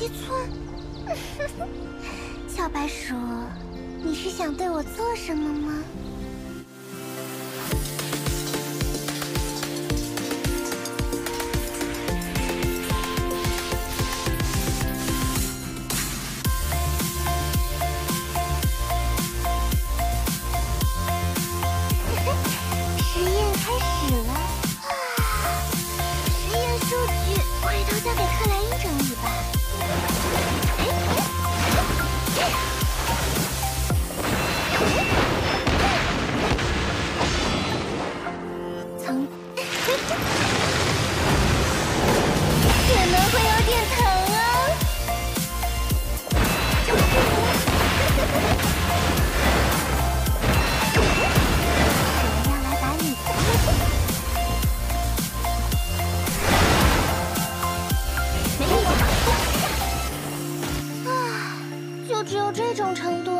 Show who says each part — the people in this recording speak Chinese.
Speaker 1: 西村，小白鼠，你是想对我做什么吗？实验开始了，实验数据回头交给克莱因整理吧。吗？感只有这种程度